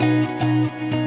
Música